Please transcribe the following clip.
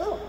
Oh.